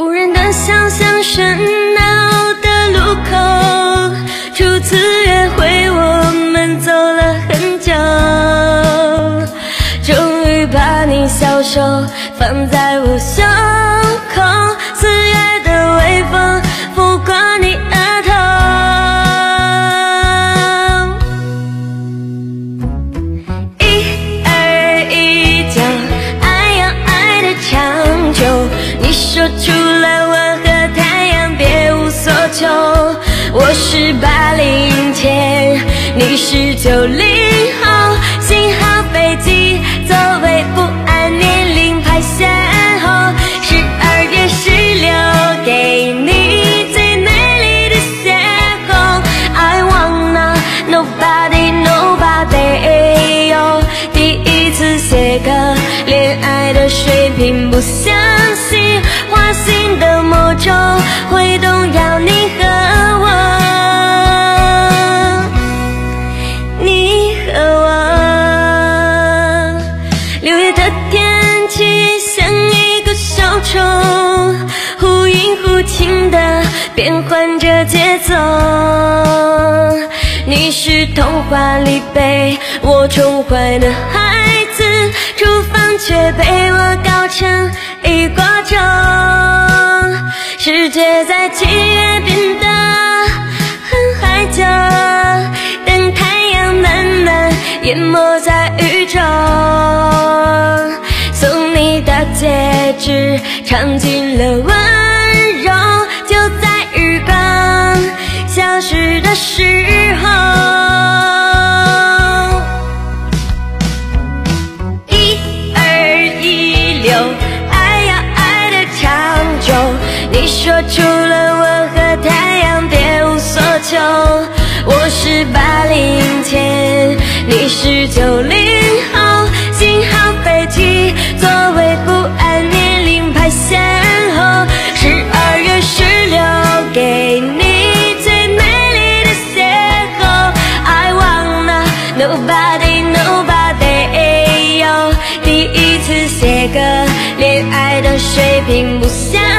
无人的想象，喧闹的路口，初次约会，我们走了很久，终于把你小手放在我胸口，四月的微风拂过你额头，一二一脚，爱要爱的长久。你说出九零后，幸好飞机座位不按年龄排先后。十二月十六，给你最美丽的邂逅。I wanna nobody nobody，第一次写歌，恋爱的水平不相信，花心忽隐忽晴的变换着节奏。你是童话里被我宠坏的孩子，厨房却被我搞成一锅粥。世界在七月变得很怀旧，等太阳慢慢淹没在宇宙。送你的戒指尝尽了温爱要爱的长久。你说除了我和太阳，别无所求。我是八零前，你是九零后，幸好飞机座位不按年龄排先后。十二月十六，给你最美丽的邂逅。I wanna nobody nobody 哟，第一次写歌，水平不下